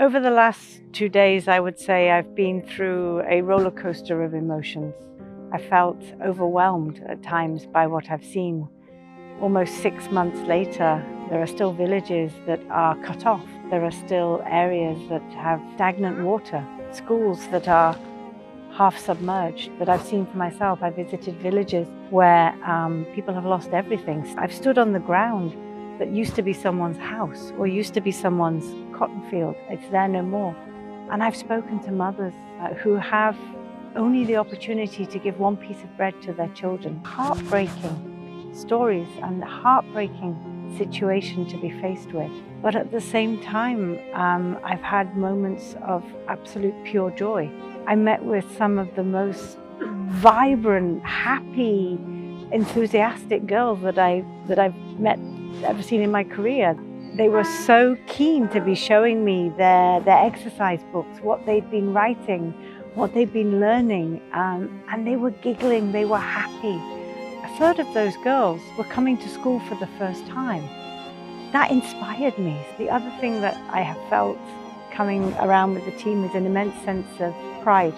Over the last two days, I would say I've been through a roller coaster of emotions. I felt overwhelmed at times by what I've seen. Almost six months later, there are still villages that are cut off. There are still areas that have stagnant water, schools that are half submerged that I've seen for myself. I visited villages where um, people have lost everything. I've stood on the ground that used to be someone's house or used to be someone's cotton field. It's there no more. And I've spoken to mothers uh, who have only the opportunity to give one piece of bread to their children. Heartbreaking stories and heartbreaking situation to be faced with. But at the same time, um, I've had moments of absolute pure joy. I met with some of the most vibrant, happy, enthusiastic girls that I that I've met ever seen in my career. They were so keen to be showing me their their exercise books, what they'd been writing, what they'd been learning, um, and they were giggling. They were happy. A third of those girls were coming to school for the first time. That inspired me. The other thing that I have felt coming around with the team is an immense sense of pride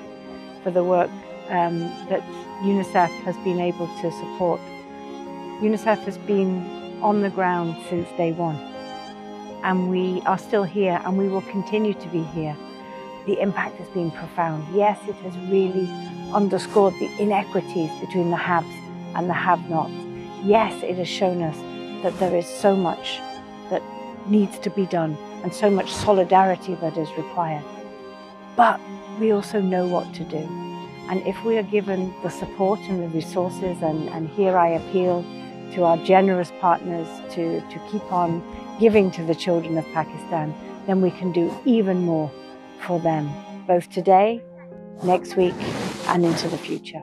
for the work um, that UNICEF has been able to support. UNICEF has been on the ground since day one, and we are still here and we will continue to be here. The impact has been profound. Yes, it has really underscored the inequities between the haves and the have-nots. Yes, it has shown us that there is so much that needs to be done and so much solidarity that is required. But we also know what to do. And if we are given the support and the resources, and, and here I appeal to our generous partners to, to keep on giving to the children of Pakistan, then we can do even more for them, both today, next week, and into the future.